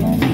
Bye.